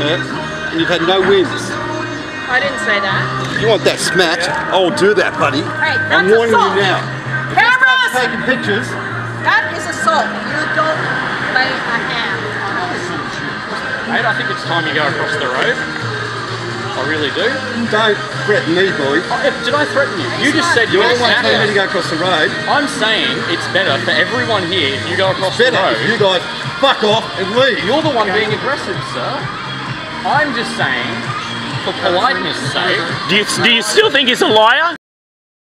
yeah, and you've had no wins. I didn't say that. You want that smash, I'll do that, buddy. Hey, I'm warning assault. you now. Cameras! Taking pictures. That is assault. You don't lay a hand on us. Mate, I think it's time you go across the road. I really do. Don't threaten me, boy. Oh, eh, did I threaten you? You just said You're you're the one going telling me to go across the road. I'm saying it's better for everyone here if you go across the Better road. if you guys fuck off and leave. You're the one being aggressive, sir. I'm just saying, for politeness sake, Do you, do you still think he's a liar?